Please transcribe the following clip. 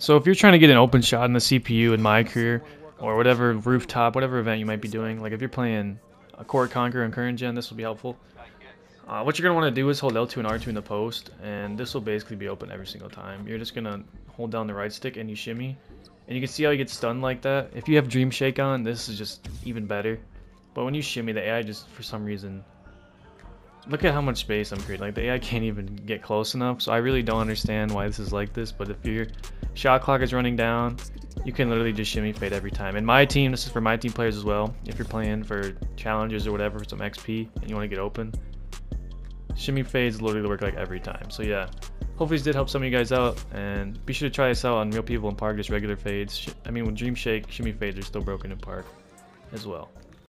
So if you're trying to get an open shot in the CPU in my career, or whatever rooftop, whatever event you might be doing, like if you're playing a Court Conquer and current gen, this will be helpful. Uh, what you're going to want to do is hold L2 and R2 in the post, and this will basically be open every single time. You're just going to hold down the right stick and you shimmy, and you can see how you get stunned like that. If you have Dream Shake on, this is just even better. But when you shimmy, the AI just, for some reason, look at how much space I'm creating. Like, the AI can't even get close enough, so I really don't understand why this is like this, but if your shot clock is running down, you can literally just shimmy fade every time. And my team, this is for my team players as well, if you're playing for challenges or whatever, some XP, and you want to get open, shimmy fades literally work like every time. So yeah, hopefully this did help some of you guys out, and be sure to try this out on Real People in Park, just regular fades. I mean, with Dream Shake, shimmy fades are still broken in Park as well.